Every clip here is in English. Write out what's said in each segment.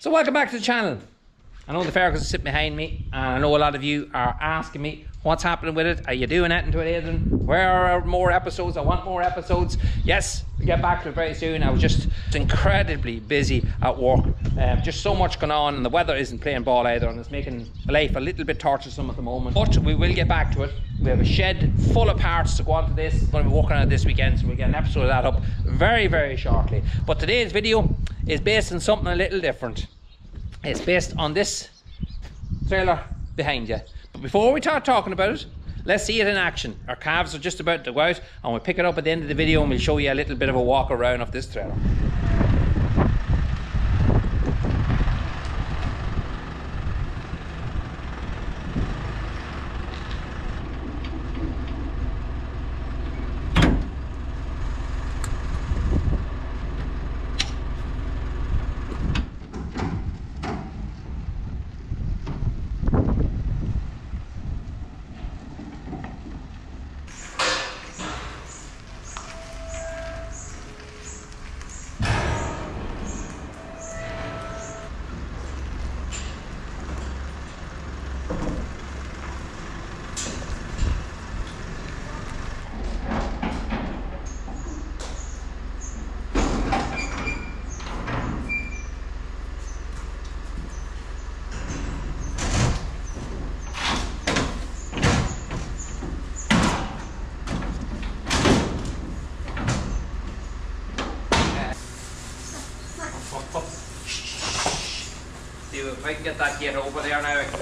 So welcome back to the channel. I know the Fergus is sitting behind me, and I know a lot of you are asking me what's happening with it. Are you doing anything to it, Adrian? Where are more episodes? I want more episodes. Yes, we get back to it very soon. I was just incredibly busy at work. Um, just so much going on, and the weather isn't playing ball either, and it's making life a little bit torturesome at the moment. But we will get back to it. We have a shed full of parts to go onto this. We're going to be working on it this weekend, so we'll get an episode of that up very, very shortly. But today's video is based on something a little different. It's based on this trailer behind you. But before we start talking about it, let's see it in action. Our calves are just about to go out and we'll pick it up at the end of the video and we'll show you a little bit of a walk around of this trailer. I can get that gate over there now,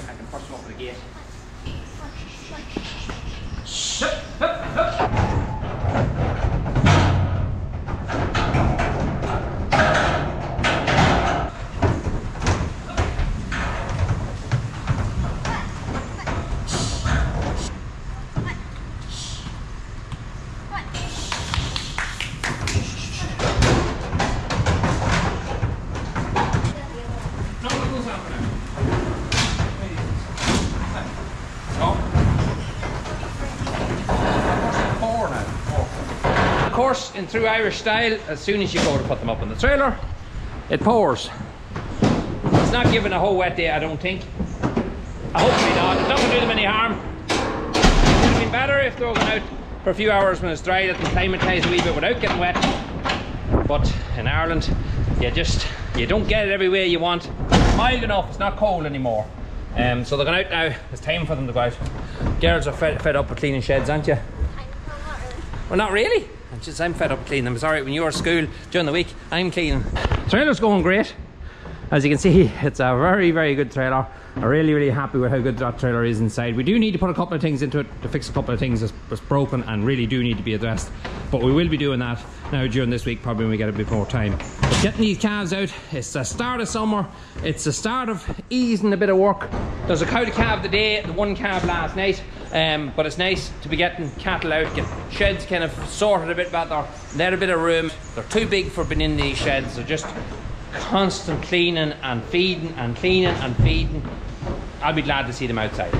Of course, in true Irish style, as soon as you go to put them up in the trailer, it pours. It's not giving a whole wet day, I don't think. I hopefully not. It's not going to do them any harm. It would have been better if they were going out for a few hours when it's dry, that can climatise a wee bit without getting wet. But in Ireland, you just you don't get it every way you want. It's mild enough, it's not cold anymore. Um, so they're going out now. It's time for them to go out. Girls are fed, fed up with cleaning sheds, aren't you? Well, not really. I'm just I'm fed up cleaning them. Alright when you're at school during the week. I'm cleaning. Trailer's going great. As you can see, it's a very, very good trailer. I'm really, really happy with how good that trailer is inside. We do need to put a couple of things into it to fix a couple of things that's, that's broken and really do need to be addressed. But we will be doing that now during this week, probably when we get a bit more time. But getting these calves out, it's the start of summer. It's the start of easing a bit of work. There's a cow to calve today, the one calf last night. Um, but it's nice to be getting cattle out, get sheds kind of sorted a bit better, They're a bit of room. They're too big for being in these sheds. They're just constant cleaning and feeding and cleaning and feeding. I'll be glad to see them outside.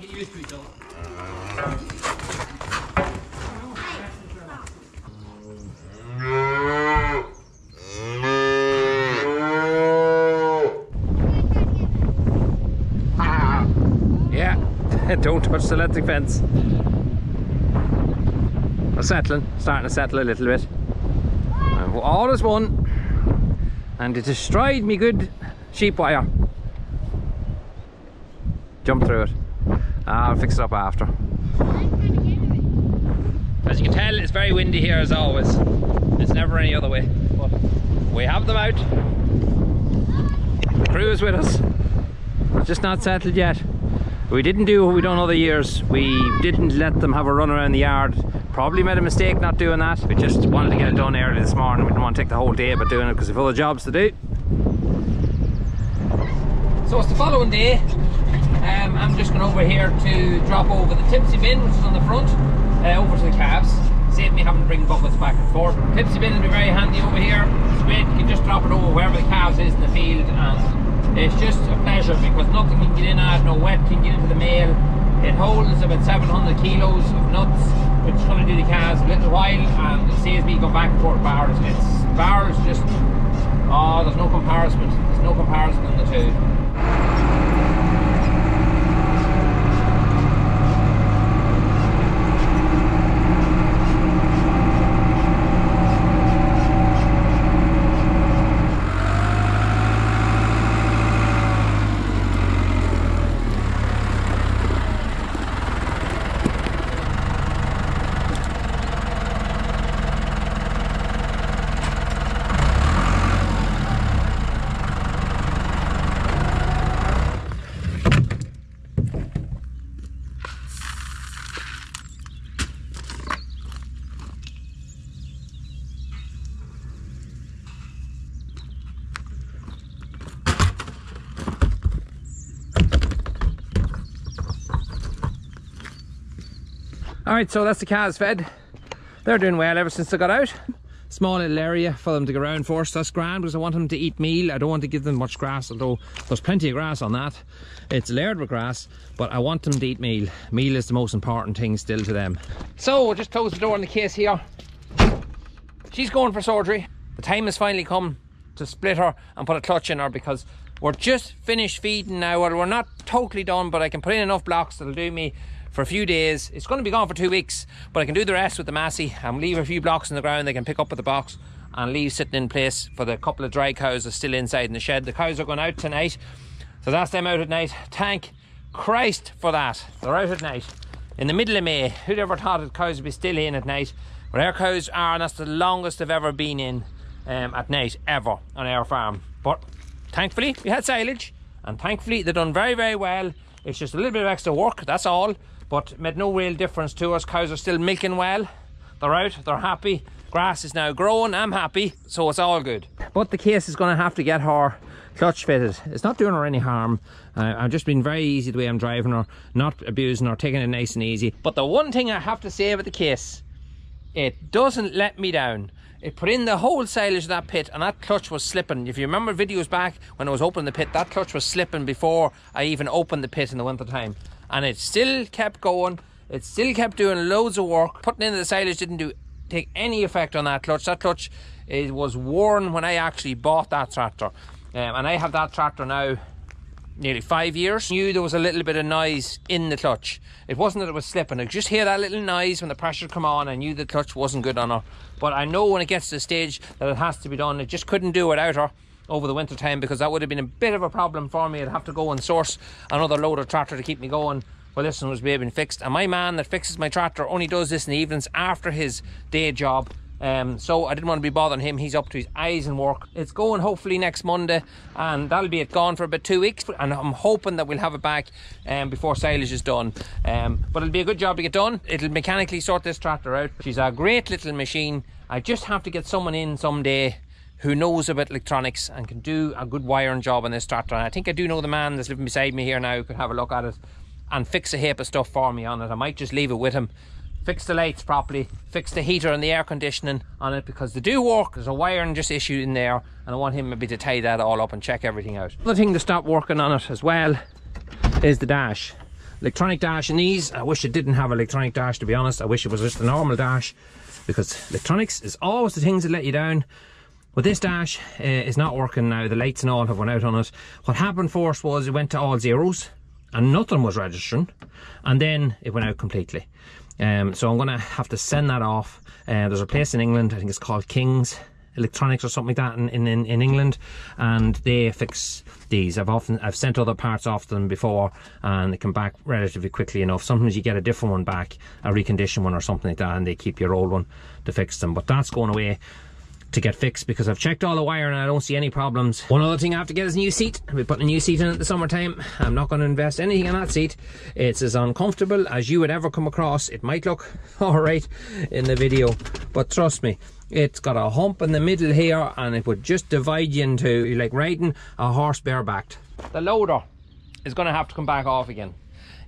To get used to though. Yeah, don't touch the electric fence. We're settling, starting to settle a little bit. And all is one. And it destroyed me good sheep wire. Jump through it. Fix it up after. As you can tell, it's very windy here as always. It's never any other way. we have them out. The crew is with us. It's just not settled yet. We didn't do what we done other years. We didn't let them have a run around the yard. Probably made a mistake not doing that. We just wanted to get it done early this morning. We didn't want to take the whole day about doing it because we've other jobs to do. So it's the following day. Um, I'm just going over here to drop over the tipsy bin, which is on the front, uh, over to the calves. Save me having to bring buckets back and forth. Tipsy bin will be very handy over here. It's great. You can just drop it over wherever the calves is in the field and it's just a pleasure because nothing can get in at no wet can get into the mail. It holds about 700 kilos of nuts, which is going to do the calves a little while and it saves me going back and forth barrels. It's barrels just, oh, there's no comparison. There's no comparison in the two. Right, so that's the calves fed. They're doing well ever since they got out. Small little area for them to go around first. That's grand because I want them to eat meal. I don't want to give them much grass, although there's plenty of grass on that. It's layered with grass, but I want them to eat meal. Meal is the most important thing still to them. So we'll just close the door in the case here. She's going for surgery. The time has finally come to split her and put a clutch in her because we're just finished feeding now. Well, we're not totally done, but I can put in enough blocks that'll do me for a few days. It's going to be gone for two weeks, but I can do the rest with the Massey and leave a few blocks in the ground they can pick up with the box and leave sitting in place for the couple of dry cows that are still inside in the shed. The cows are going out tonight, so that's them out at night. Thank Christ for that. They're out at night. In the middle of May, who'd ever thought that cows would be still in at night? But our cows are, and that's the longest they've ever been in um, at night, ever, on our farm. But thankfully, we had silage, and thankfully, they've done very, very well. It's just a little bit of extra work, that's all but made no real difference to us. Cows are still milking well. They're out, they're happy. Grass is now growing, I'm happy, so it's all good. But the case is going to have to get her clutch fitted. It's not doing her any harm. Uh, I've just been very easy the way I'm driving her, not abusing her, taking it nice and easy. But the one thing I have to say about the case, it doesn't let me down. It put in the whole silage of that pit and that clutch was slipping. If you remember videos back when I was opening the pit, that clutch was slipping before I even opened the pit in the winter time and it still kept going. It still kept doing loads of work. Putting in the silage didn't do take any effect on that clutch. That clutch it was worn when I actually bought that tractor, um, and I have that tractor now nearly five years. Knew there was a little bit of noise in the clutch. It wasn't that it was slipping. I could just hear that little noise when the pressure come on. I knew the clutch wasn't good on her. But I know when it gets to the stage that it has to be done. It just couldn't do without her over the winter time because that would have been a bit of a problem for me. I'd have to go and source another loader tractor to keep me going while this one was being fixed. And my man that fixes my tractor only does this in the evenings after his day job. Um, so I didn't want to be bothering him. He's up to his eyes in work. It's going hopefully next Monday, and that'll be it gone for about two weeks. And I'm hoping that we'll have it back um, before silage is done. Um, but it'll be a good job to get done. It'll mechanically sort this tractor out. She's a great little machine. I just have to get someone in someday who knows about electronics and can do a good wiring job on this tractor. And I think I do know the man that's living beside me here now who could have a look at it and fix a heap of stuff for me on it. I might just leave it with him. Fix the lights properly, fix the heater and the air conditioning on it because they do work. There's a wiring just issue in there, and I want him maybe to tie that all up and check everything out. Another thing to stop working on it as well is the dash. Electronic dash in these, I wish it didn't have electronic dash to be honest. I wish it was just a normal dash because electronics is always the things that let you down. But this dash uh, is not working now. The lights and all have went out on it. What happened first was it went to all zeros and nothing was registering and then it went out completely. Um, so I'm going to have to send that off. Uh, there's a place in England, I think it's called King's Electronics or something like that in, in, in England and they fix these. I've often I've sent other parts off them before and they come back relatively quickly enough. Sometimes you get a different one back, a reconditioned one or something like that and they keep your old one to fix them. But that's going away to get fixed because I've checked all the wire and I don't see any problems. One other thing I have to get is a new seat. I'll be putting a new seat in at the summertime. I'm not going to invest anything in that seat. It's as uncomfortable as you would ever come across. It might look alright in the video, but trust me, it's got a hump in the middle here and it would just divide you into like riding a horse barebacked. The loader is going to have to come back off again.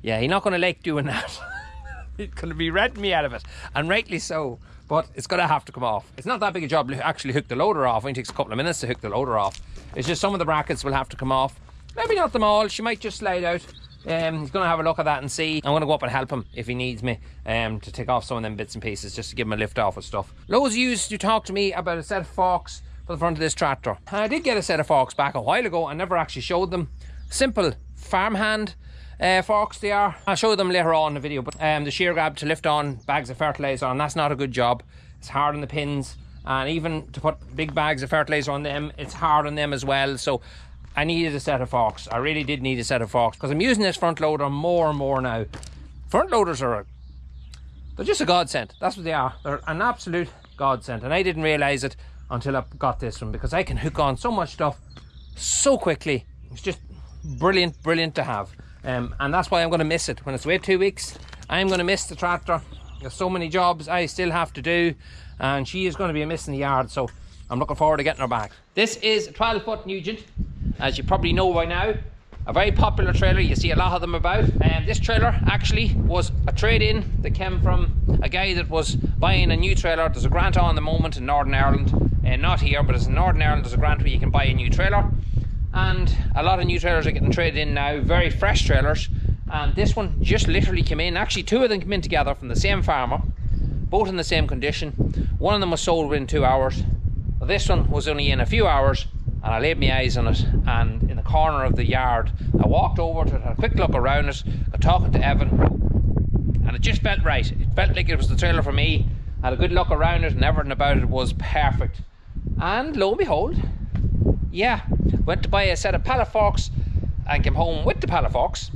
Yeah, he's not going to like doing that. he's going to be renting me out of it, and rightly so. But it's going to have to come off. It's not that big a job to actually hook the loader off. It only takes a couple of minutes to hook the loader off. It's just some of the brackets will have to come off. Maybe not them all. She might just slide out. Um, he's going to have a look at that and see. I'm going to go up and help him if he needs me um, to take off some of them bits and pieces just to give him a lift off of stuff. Loads used to talk to me about a set of forks for the front of this tractor. I did get a set of forks back a while ago. I never actually showed them. Simple farmhand uh, forks they are. I'll show them later on in the video, but um, the shear grab to lift on bags of fertilizer and that's not a good job. It's hard on the pins and even to put big bags of fertilizer on them, it's hard on them as well. So I needed a set of forks. I really did need a set of forks because I'm using this front loader more and more now. Front loaders are a, they're just a godsend. That's what they are. They're an absolute godsend. And I didn't realize it until I got this one because I can hook on so much stuff so quickly. It's just brilliant, brilliant to have. Um, and that's why I'm going to miss it. When it's away two weeks, I'm going to miss the tractor. There's so many jobs I still have to do, and she is going to be missing the yard. So I'm looking forward to getting her back. This is a 12 foot Nugent, as you probably know by now. A very popular trailer, you see a lot of them about. Um, this trailer actually was a trade-in that came from a guy that was buying a new trailer. There's a grant on the moment in Northern Ireland, and uh, not here, but it's in Northern Ireland. There's a grant where you can buy a new trailer and a lot of new trailers are getting traded in now very fresh trailers. And this one just literally came in. Actually two of them came in together from the same farmer both in the same condition. One of them was sold within two hours. This one was only in a few hours and I laid my eyes on it and in the corner of the yard I walked over to it had a quick look around it got talking to Evan and it just felt right. It felt like it was the trailer for me. I had a good look around it and everything about it was perfect. And lo and behold yeah, went to buy a set of forks and came home with the forks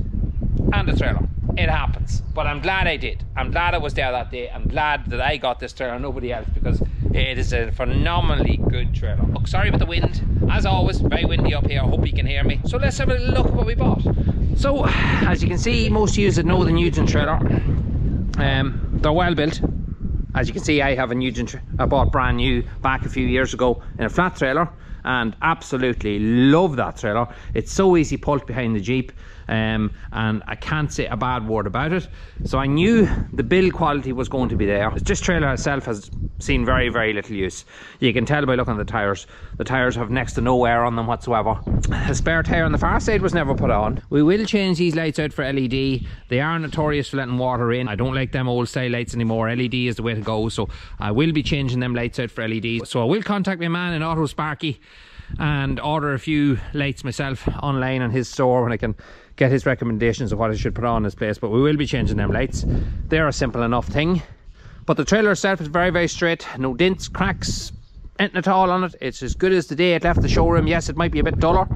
and the trailer. It happens, but I'm glad I did. I'm glad I was there that day. I'm glad that I got this trailer, nobody else, because it is a phenomenally good trailer. Look, sorry about the wind. As always, very windy up here. I hope you can hear me. So let's have a look at what we bought. So, as you can see, most of you know the Nugent trailer, um, they're well built. As you can see, I have a Nugent I bought brand new back a few years ago in a flat trailer and absolutely love that trailer. It's so easy pulled behind the Jeep um, and I can't say a bad word about it. So I knew the build quality was going to be there. This trailer itself has seen very, very little use. You can tell by looking at the tyres. The tyres have next to no wear on them whatsoever. A spare tyre on the far side was never put on. We will change these lights out for LED. They are notorious for letting water in. I don't like them old style lights anymore. LED is the way to go. So I will be changing them lights out for LED. So I will contact my man in Auto Sparky and order a few lights myself online on his store when I can get his recommendations of what I should put on this place but we will be changing them lights they're a simple enough thing but the trailer itself is very very straight. No dents cracks anything at all on it. It's as good as the day it left the showroom. Yes it might be a bit duller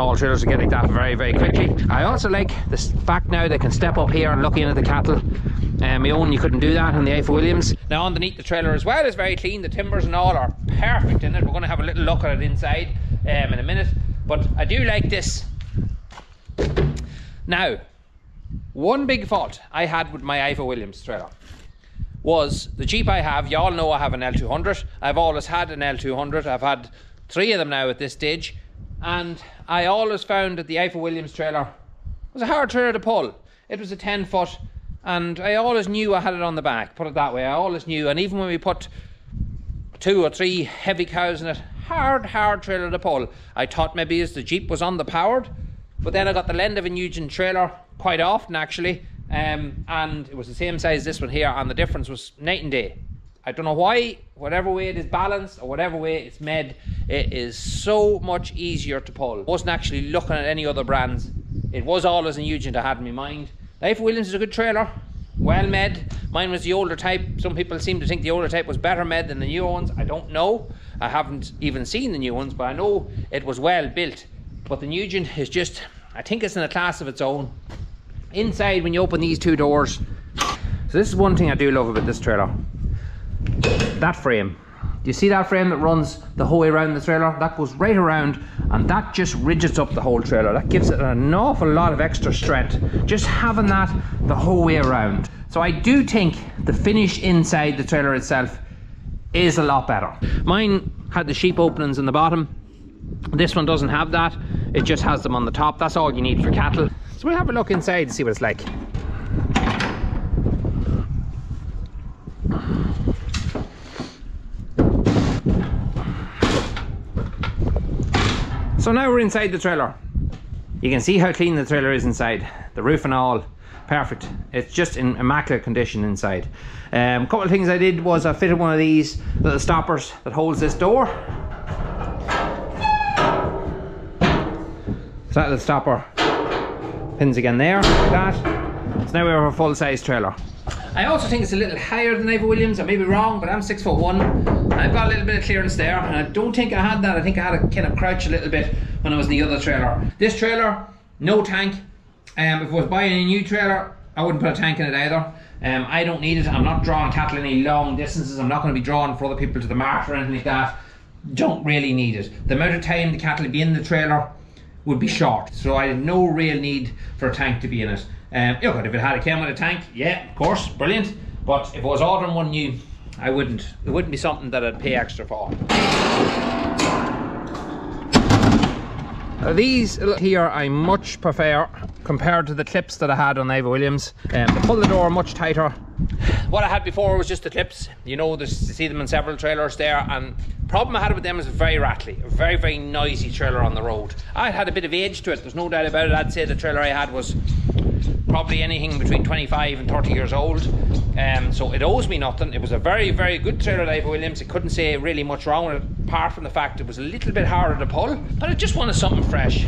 all trailers are getting that very very quickly. I also like the fact now they can step up here and look in at the cattle. Um, my own you couldn't do that on the Ifor Williams. Now underneath the trailer as well is very clean. The timbers and all are perfect in it. We're going to have a little look at it inside um, in a minute. But i do like this. Now, one big fault I had with my Ifor Williams trailer was the Jeep I have, you all know I have an L200. I've always had an L200. I've had three of them now at this stage. And I always found that the Ifor Williams trailer was a hard trailer to pull. It was a 10 foot and I always knew I had it on the back, put it that way. I always knew. And even when we put two or three heavy cows in it, hard, hard trailer to pull. I thought maybe as the Jeep was on the powered, but then I got the lend of a Nugent trailer quite often actually. Um, and it was the same size as this one here and the difference was night and day. I don't know why, whatever way it is balanced or whatever way it's made, it is so much easier to pull. I wasn't actually looking at any other brands. It was always a Nugent I had in my mind. Ifor Williams is a good trailer, well made. Mine was the older type. Some people seem to think the older type was better made than the newer ones. I don't know. I haven't even seen the new ones, but I know it was well built. But the Nugent is just, I think it's in a class of its own. Inside, when you open these two doors, so this is one thing I do love about this trailer. That frame. Do you see that frame that runs the whole way around the trailer? That goes right around and that just rigids up the whole trailer. That gives it an awful lot of extra strength. Just having that the whole way around. So I do think the finish inside the trailer itself is a lot better. Mine had the sheep openings in the bottom. This one doesn't have that. It just has them on the top. That's all you need for cattle. So we'll have a look inside to see what it's like. So now we're inside the trailer. You can see how clean the trailer is inside. The roof and all, perfect. It's just in immaculate condition inside. Um, a couple of things I did was I fitted one of these little stoppers that holds this door. So that little stopper pins again there, like that. So now we have a full size trailer. I also think it's a little higher than Ifor Williams. I may be wrong, but I'm six foot one. I've got a little bit of clearance there, and I don't think I had that. I think I had to kind of crouch a little bit when I was in the other trailer. This trailer, no tank. Um, if I was buying a new trailer, I wouldn't put a tank in it either. Um, I don't need it. I'm not drawing cattle any long distances. I'm not going to be drawing for other people to the mart or anything like that. Don't really need it. The amount of time the cattle be in the trailer would be short. So I had no real need for a tank to be in it. Um, look, if it had a came with a tank, yeah, of course, brilliant. But if I was ordering one new, I wouldn't. It wouldn't be something that I'd pay extra for. Uh, these here I much prefer compared to the clips that I had on Ifor Williams. Um, the pull the door much tighter. What I had before was just the clips. You know, you see them in several trailers there and problem I had with them is very rattly, a very, very noisy trailer on the road. I had a bit of age to it, there's no doubt about it. I'd say the trailer I had was probably anything between 25 and 30 years old. Um, so it owes me nothing. It was a very, very good trailer, Ifor Williams. I couldn't say really much wrong with it, apart from the fact it was a little bit harder to pull, but I just wanted something fresh.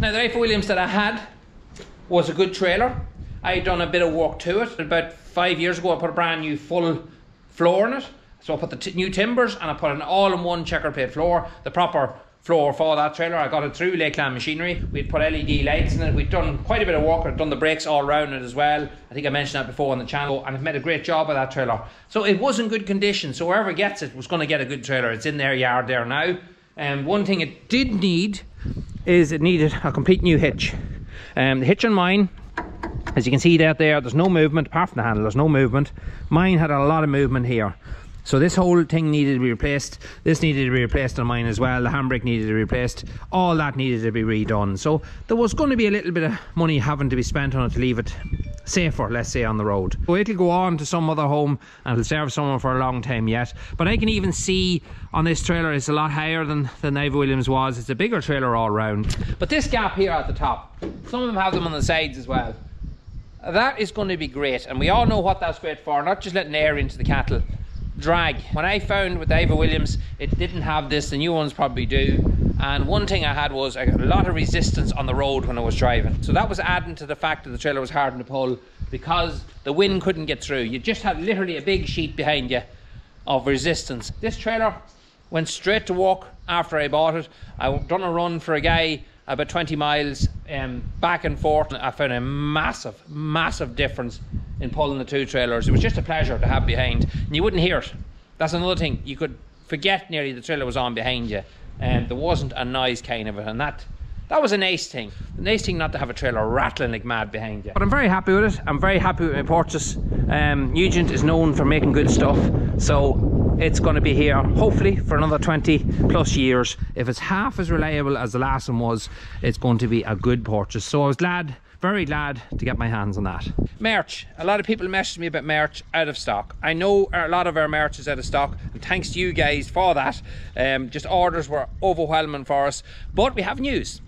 Now, the Ifor Williams that I had was a good trailer. I had done a bit of work to it. About five years ago, I put a brand new full floor in it. So I put the new timbers and I put an all-in-one checker plate floor, the proper floor for that trailer. I got it through Lakeland Machinery. We'd put LED lights in it. We'd done quite a bit of work. I'd done the brakes all around it as well. I think I mentioned that before on the channel. And I've made a great job of that trailer. So it was in good condition. So whoever gets it was going to get a good trailer. It's in their yard there now. And um, one thing it did need is it needed a complete new hitch. Um, the hitch on mine, as you can see out there, there's no movement apart from the handle. There's no movement. Mine had a lot of movement here. So this whole thing needed to be replaced. This needed to be replaced on mine as well. The handbrake needed to be replaced. All that needed to be redone. So there was going to be a little bit of money having to be spent on it to leave it safer, let's say, on the road. So it'll go on to some other home and it'll serve someone for a long time yet. But I can even see on this trailer it's a lot higher than, than Ifor Williams was. It's a bigger trailer all round. But this gap here at the top, some of them have them on the sides as well. That is going to be great. And we all know what that's great for. Not just letting air into the cattle drag. When I found with Ifor Williams, it didn't have this, the new ones probably do. And one thing I had was a lot of resistance on the road when I was driving. So that was adding to the fact that the trailer was hard to pull because the wind couldn't get through. You just had literally a big sheet behind you of resistance. This trailer went straight to walk after I bought it. I done a run for a guy about 20 miles um, back and forth. I found a massive, massive difference in pulling the two trailers. It was just a pleasure to have behind. And you wouldn't hear it. That's another thing. You could forget nearly the trailer was on behind you. And there wasn't a noise kind of it. And that that was a nice thing. The nice thing not to have a trailer rattling like mad behind you. But I'm very happy with it. I'm very happy with my purchase. Um, Nugent is known for making good stuff. So it's going to be here hopefully for another 20 plus years. If it's half as reliable as the last one was, it's going to be a good purchase. So I was glad very glad to get my hands on that. Merch. A lot of people message me about merch out of stock. I know a lot of our merch is out of stock and thanks to you guys for that. Um, just orders were overwhelming for us. But we have news.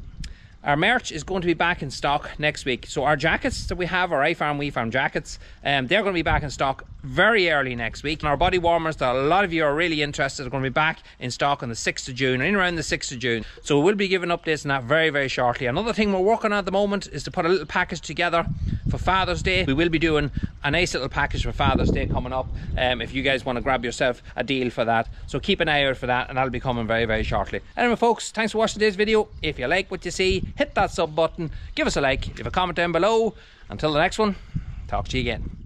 Our merch is going to be back in stock next week. So our jackets that we have, our iFarm, We Farm jackets, um, they're going to be back in stock very early next week. And our body warmers that a lot of you are really interested are going to be back in stock on the 6th of June, or in around the 6th of June. So we'll be giving updates on that very, very shortly. Another thing we're working on at the moment is to put a little package together for Father's Day. We will be doing a nice little package for Father's Day coming up um, if you guys want to grab yourself a deal for that. So keep an eye out for that and that'll be coming very, very shortly. Anyway, folks, thanks for watching today's video. If you like what you see, hit that sub button, give us a like, leave a comment down below. Until the next one, talk to you again.